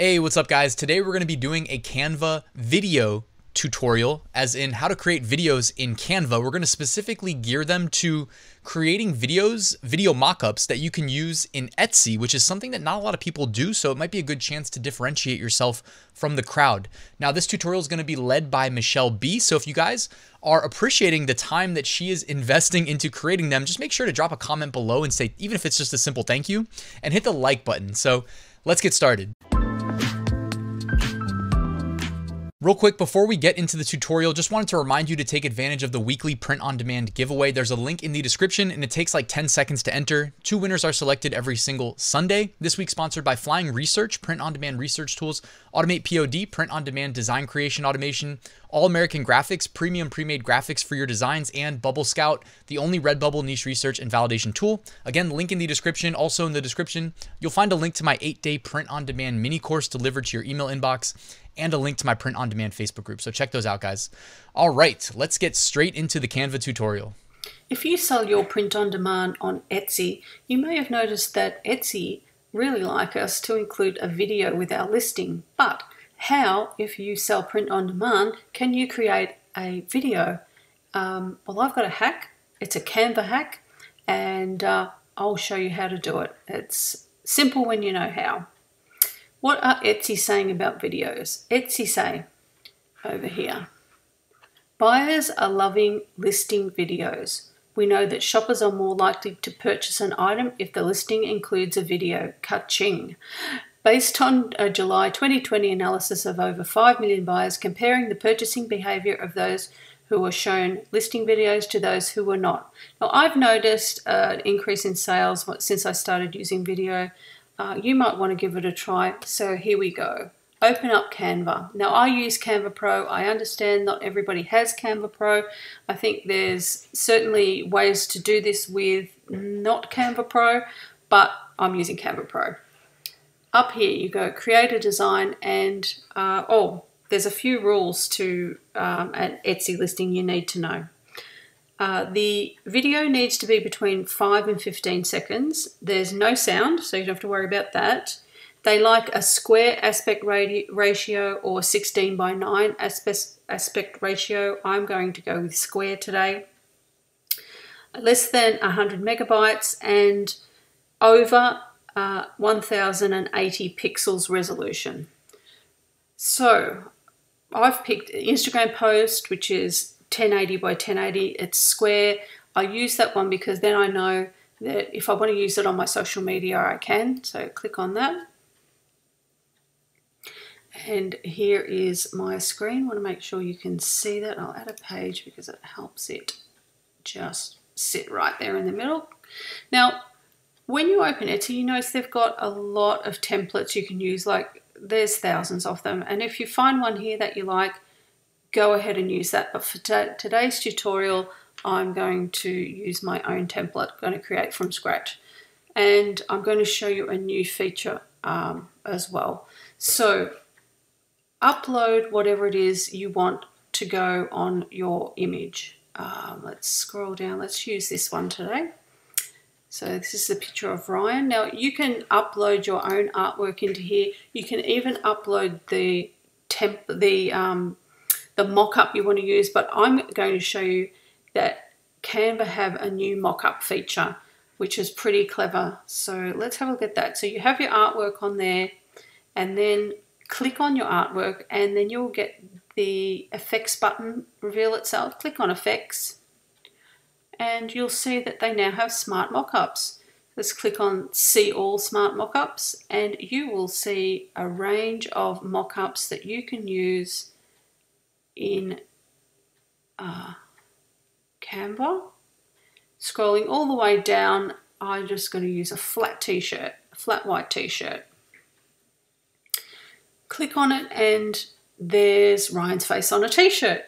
Hey, what's up guys? Today we're going to be doing a Canva video tutorial as in how to create videos in Canva. We're going to specifically gear them to creating videos, video mockups that you can use in Etsy, which is something that not a lot of people do, so it might be a good chance to differentiate yourself from the crowd. Now, this tutorial is going to be led by Michelle B, so if you guys are appreciating the time that she is investing into creating them, just make sure to drop a comment below and say, even if it's just a simple thank you, and hit the like button. So let's get started. Real quick, before we get into the tutorial, just wanted to remind you to take advantage of the weekly print on demand giveaway. There's a link in the description and it takes like 10 seconds to enter. Two winners are selected every single Sunday. This week sponsored by Flying Research, print on demand research tools, Automate POD, print on demand design creation automation, All American Graphics, premium pre-made graphics for your designs, and Bubble Scout, the only Redbubble niche research and validation tool. Again, link in the description. Also in the description, you'll find a link to my eight-day print on demand mini course delivered to your email inbox and a link to my print on demand Facebook group. So check those out, guys. All right, let's get straight into the Canva tutorial. If you sell your print on demand on Etsy, you may have noticed that Etsy really like us to include a video with our listing. But how, if you sell print on demand, can you create a video? Um, well, I've got a hack. It's a Canva hack, and uh, I'll show you how to do it. It's simple when you know how. What are Etsy saying about videos? Etsy say over here, buyers are loving listing videos. We know that shoppers are more likely to purchase an item if the listing includes a video. Ka-ching. Based on a July 2020 analysis of over 5 million buyers comparing the purchasing behavior of those who were shown listing videos to those who were not. Now, I've noticed an increase in sales since I started using video uh, you might want to give it a try. So here we go. Open up Canva. Now I use Canva Pro. I understand not everybody has Canva Pro. I think there's certainly ways to do this with not Canva Pro, but I'm using Canva Pro. Up here you go create a design and uh, oh, there's a few rules to um, an Etsy listing you need to know. Uh, the video needs to be between 5 and 15 seconds. There's no sound, so you don't have to worry about that. They like a square aspect ratio or 16 by 9 aspect, aspect ratio. I'm going to go with square today. Less than 100 megabytes and over uh, 1080 pixels resolution. So I've picked Instagram post, which is 1080 by 1080. It's square. I use that one because then I know that if I want to use it on my social media, I can. So click on that. And here is my screen. I want to make sure you can see that. I'll add a page because it helps it just sit right there in the middle. Now, when you open Etsy, you notice they've got a lot of templates you can use. Like there's thousands of them. And if you find one here that you like, go ahead and use that. But for today's tutorial, I'm going to use my own template, I'm going to create from scratch. And I'm going to show you a new feature um, as well. So upload whatever it is you want to go on your image. Um, let's scroll down. Let's use this one today. So this is the picture of Ryan. Now you can upload your own artwork into here. You can even upload the temp, the um, the mock-up you want to use, but I'm going to show you that Canva have a new mock-up feature, which is pretty clever. So let's have a look at that. So you have your artwork on there, and then click on your artwork, and then you'll get the effects button reveal itself. Click on effects, and you'll see that they now have smart mockups. Let's click on see all smart mockups and you will see a range of mockups that you can use in uh, Canva. Scrolling all the way down, I'm just going to use a flat t-shirt, a flat white t-shirt. Click on it and there's Ryan's face on a t-shirt,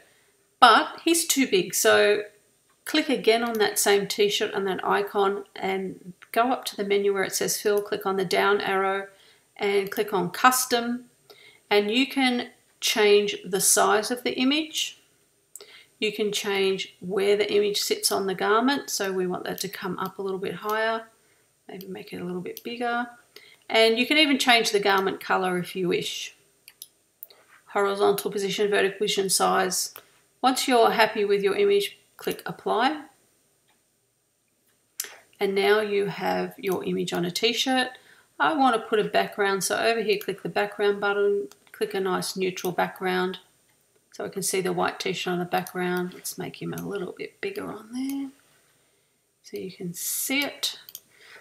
but he's too big. So click again on that same t-shirt and that icon and go up to the menu where it says fill, click on the down arrow and click on custom and you can change the size of the image. You can change where the image sits on the garment. So we want that to come up a little bit higher, maybe make it a little bit bigger. And you can even change the garment color if you wish. Horizontal position, vertical position, size. Once you're happy with your image, click apply. And now you have your image on a t-shirt. I want to put a background, so over here click the background button, click a nice neutral background so I can see the white t-shirt on the background. Let's make him a little bit bigger on there so you can see it.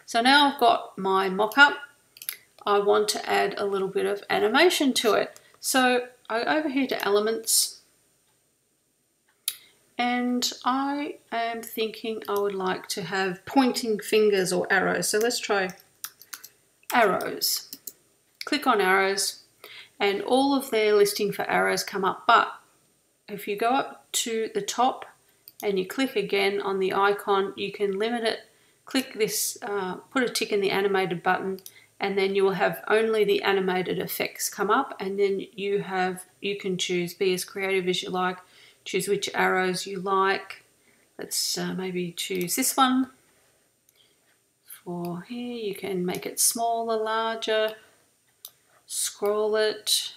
So now I've got my mock-up. I want to add a little bit of animation to it. So I over here to elements and I am thinking I would like to have pointing fingers or arrows. So let's try arrows. Click on arrows and all of their listing for arrows come up. But if you go up to the top and you click again on the icon, you can limit it. Click this, uh, put a tick in the animated button and then you will have only the animated effects come up and then you have you can choose be as creative as you like choose which arrows you like. Let's uh, maybe choose this one. For here you can make it smaller larger. Scroll it.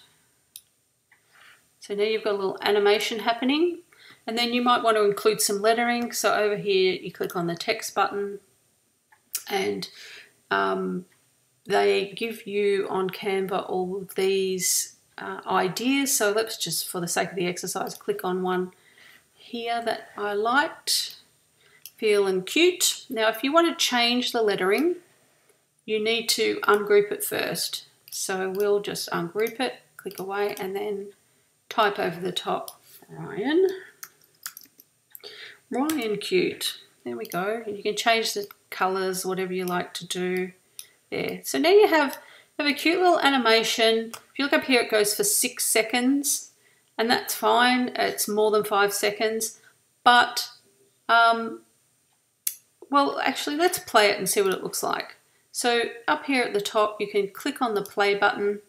So now you've got a little animation happening. And then you might want to include some lettering. So over here you click on the text button. And um, they give you on Canva all of these uh, ideas. So let's just, for the sake of the exercise, click on one here that I liked. Feeling cute. Now, if you want to change the lettering, you need to ungroup it first. So we'll just ungroup it, click away, and then type over the top, Ryan. Ryan Cute. There we go. You can change the colours, whatever you like to do there. So now you have, have a cute little animation. If you look up here, it goes for six seconds, and that's fine. It's more than five seconds, but, um, well, actually, let's play it and see what it looks like. So up here at the top, you can click on the play button,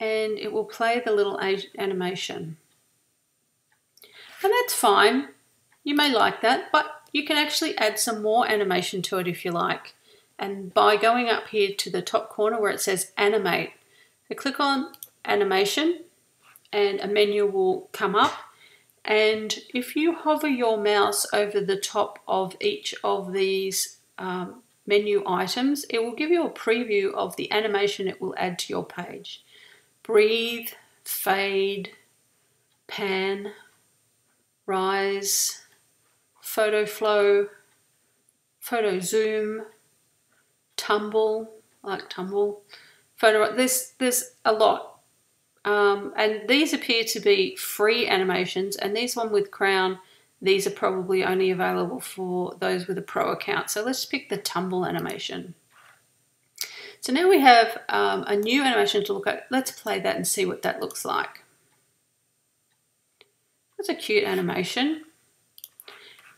and it will play the little animation. And that's fine. You may like that, but you can actually add some more animation to it if you like. And by going up here to the top corner where it says animate, so click on animation and a menu will come up. And if you hover your mouse over the top of each of these um, menu items, it will give you a preview of the animation it will add to your page. Breathe, fade, pan, rise, photo flow, photo zoom, tumble, like tumble, photo. There's there's a lot, um, and these appear to be free animations. And these one with Crown, these are probably only available for those with a pro account. So let's pick the tumble animation. So now we have um, a new animation to look at. Let's play that and see what that looks like. That's a cute animation.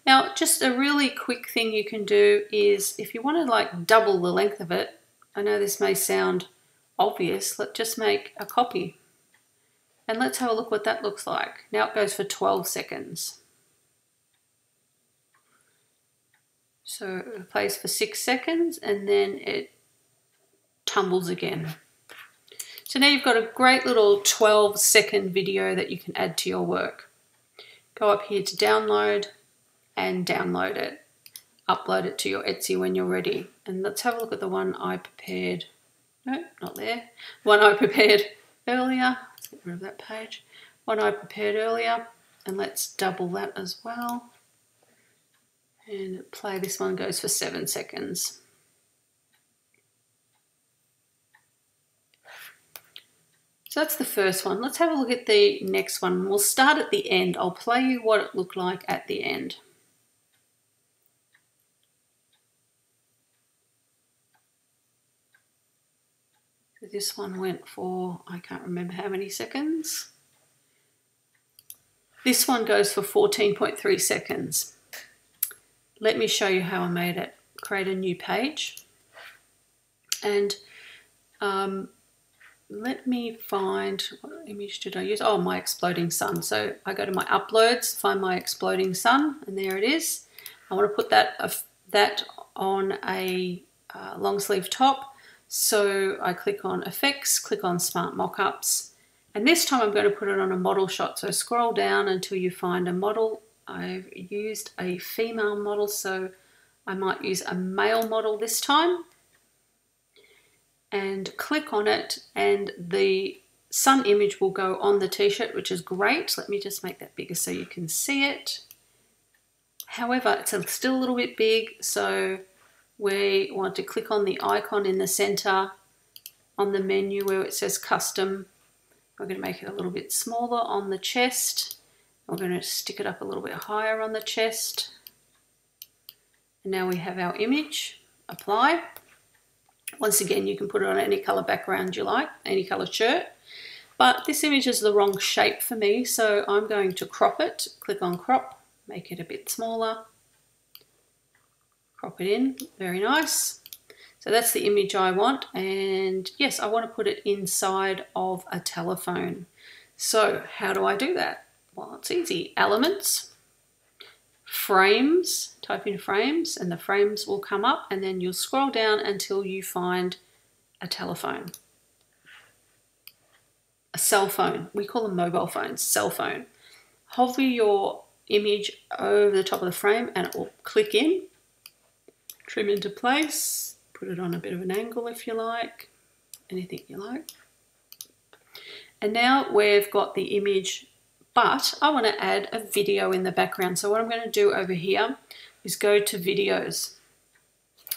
Now, just a really quick thing you can do is if you want to like double the length of it, I know this may sound obvious, let's just make a copy. And let's have a look what that looks like. Now it goes for 12 seconds. So it plays for six seconds and then it tumbles again. So now you've got a great little 12 second video that you can add to your work. Go up here to download, and download it. Upload it to your Etsy when you're ready. And let's have a look at the one I prepared. No, not there. One I prepared earlier. Let's get rid of that page. One I prepared earlier. And let's double that as well. And play this one goes for seven seconds. So that's the first one. Let's have a look at the next one. We'll start at the end. I'll play you what it looked like at the end. This one went for, I can't remember how many seconds. This one goes for 14.3 seconds. Let me show you how I made it. Create a new page. And um, let me find, what image did I use? Oh, my exploding sun. So I go to my uploads, find my exploding sun, and there it is. I want to put that, uh, that on a uh, long sleeve top. So I click on effects, click on smart mockups, and this time I'm going to put it on a model shot. So scroll down until you find a model. I've used a female model, so I might use a male model this time. And click on it and the sun image will go on the t-shirt, which is great. Let me just make that bigger so you can see it. However, it's still a little bit big, so we want to click on the icon in the center on the menu where it says custom. We're going to make it a little bit smaller on the chest. We're going to stick it up a little bit higher on the chest. And now we have our image. Apply. Once again, you can put it on any color background you like, any color shirt. But this image is the wrong shape for me, so I'm going to crop it. Click on crop, make it a bit smaller. Crop it in, very nice. So that's the image I want. And yes, I want to put it inside of a telephone. So how do I do that? Well, it's easy. Elements, frames, type in frames, and the frames will come up, and then you'll scroll down until you find a telephone a cell phone. We call them mobile phones, cell phone. Hover your image over the top of the frame and it will click in, trim into place, put it on a bit of an angle if you like, anything you like. And now we've got the image, but I want to add a video in the background. So what I'm going to do over here is go to videos.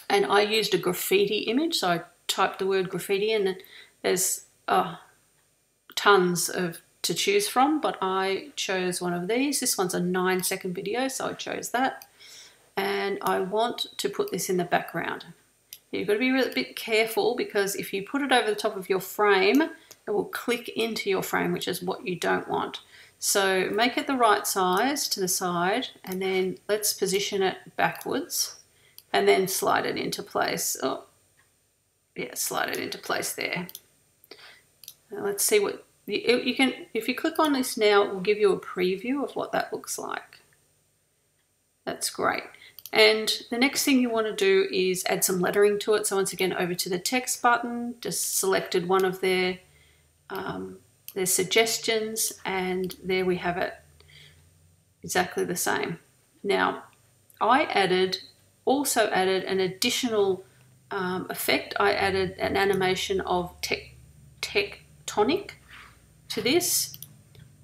And I used a graffiti image, so I typed the word graffiti and there's, oh, tons of to choose from, but I chose one of these. This one's a nine second video, so I chose that. And I want to put this in the background. You've got to be a bit careful because if you put it over the top of your frame, it will click into your frame, which is what you don't want. So make it the right size to the side and then let's position it backwards and then slide it into place. Oh, yeah, slide it into place there. Now let's see what you can, if you click on this now, it will give you a preview of what that looks like. That's great. And the next thing you want to do is add some lettering to it. So once again, over to the text button, just selected one of their, um, their suggestions, and there we have it, exactly the same. Now, I added, also added an additional um, effect. I added an animation of tech, tectonic to this.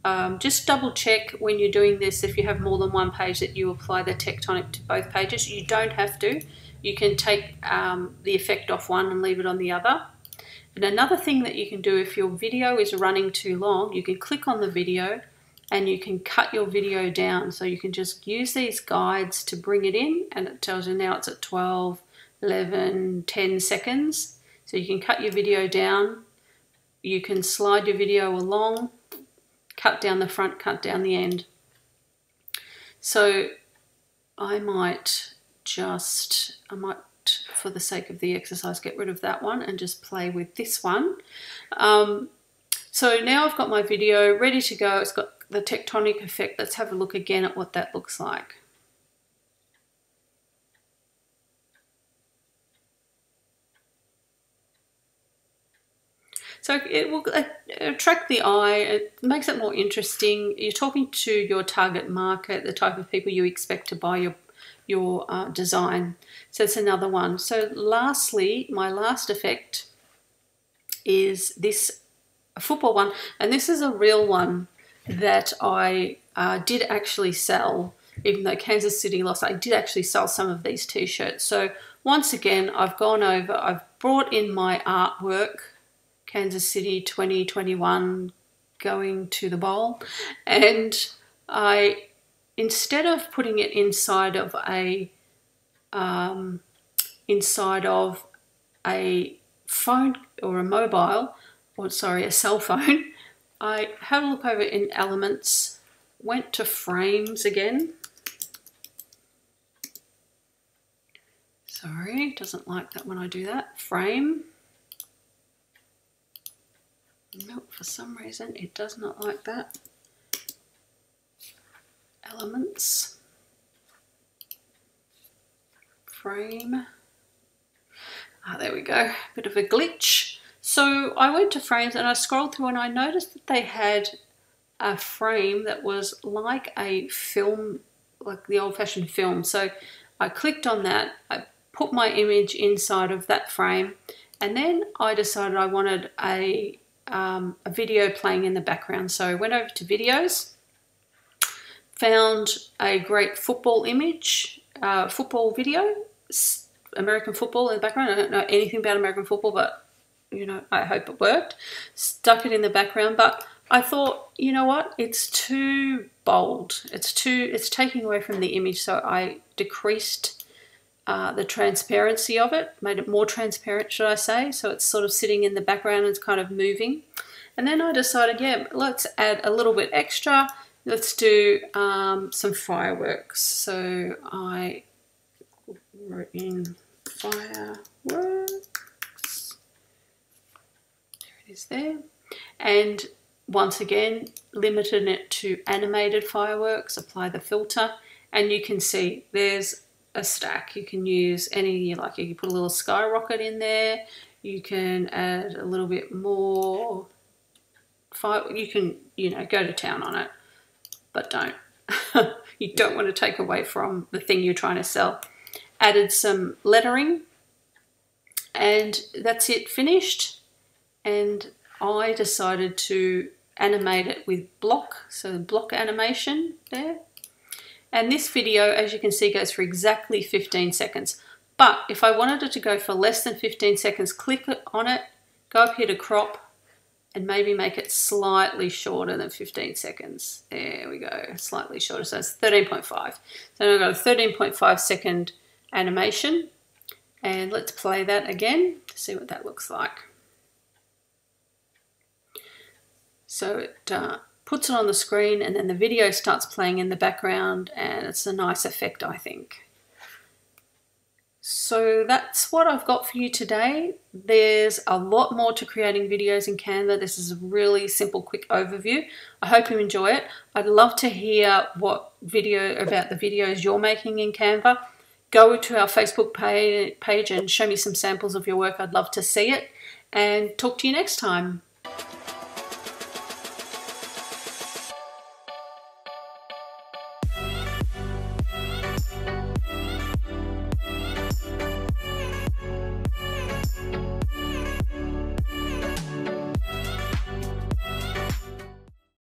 Um, just double check when you're doing this if you have more than one page that you apply the tectonic to both pages. You don't have to. You can take um, the effect off one and leave it on the other. And another thing that you can do if your video is running too long, you can click on the video and you can cut your video down. So you can just use these guides to bring it in and it tells you now it's at 12, 11, 10 seconds. So you can cut your video down you can slide your video along, cut down the front, cut down the end. So I might just, I might, for the sake of the exercise, get rid of that one and just play with this one. Um, so now I've got my video ready to go. It's got the tectonic effect. Let's have a look again at what that looks like. So it will attract the eye, it makes it more interesting. You're talking to your target market, the type of people you expect to buy your, your uh, design. So it's another one. So lastly, my last effect is this football one. And this is a real one that I uh, did actually sell even though Kansas City lost, I did actually sell some of these t-shirts. So once again, I've gone over, I've brought in my artwork Kansas City 2021 going to the bowl. And I, instead of putting it inside of a, um, inside of a phone or a mobile, or sorry, a cell phone, I had a look over in Elements, went to Frames again. Sorry, doesn't like that when I do that. Frame. Nope, for some reason it does not like that. Elements. Frame. Ah, there we go, bit of a glitch. So I went to frames and I scrolled through and I noticed that they had a frame that was like a film, like the old fashioned film. So I clicked on that, I put my image inside of that frame, and then I decided I wanted a, um, a video playing in the background. So I went over to videos, found a great football image, uh, football video, American football in the background. I don't know anything about American football, but you know, I hope it worked. Stuck it in the background, but I thought, you know what? It's too bold. It's too. It's taking away from the image, so I decreased uh, the transparency of it, made it more transparent, should I say? So it's sort of sitting in the background and it's kind of moving. And then I decided, yeah, let's add a little bit extra. Let's do um, some fireworks. So I wrote in fireworks. There it is there. And once again, limited it to animated fireworks, apply the filter, and you can see there's a stack. You can use any, you like you put a little skyrocket in there, you can add a little bit more you can, you know, go to town on it, but don't. you don't want to take away from the thing you're trying to sell. Added some lettering, and that's it finished. And I decided to animate it with block, so block animation there. And this video, as you can see, goes for exactly 15 seconds. But if I wanted it to go for less than 15 seconds, click on it, go up here to crop, and maybe make it slightly shorter than 15 seconds. There we go, slightly shorter, so it's 13.5. So I've got a 13.5 second animation, and let's play that again to see what that looks like. So it uh, puts it on the screen and then the video starts playing in the background and it's a nice effect I think. So that's what I've got for you today. There's a lot more to creating videos in Canva. This is a really simple, quick overview. I hope you enjoy it. I'd love to hear what video about the videos you're making in Canva. Go to our Facebook page and show me some samples of your work. I'd love to see it and talk to you next time.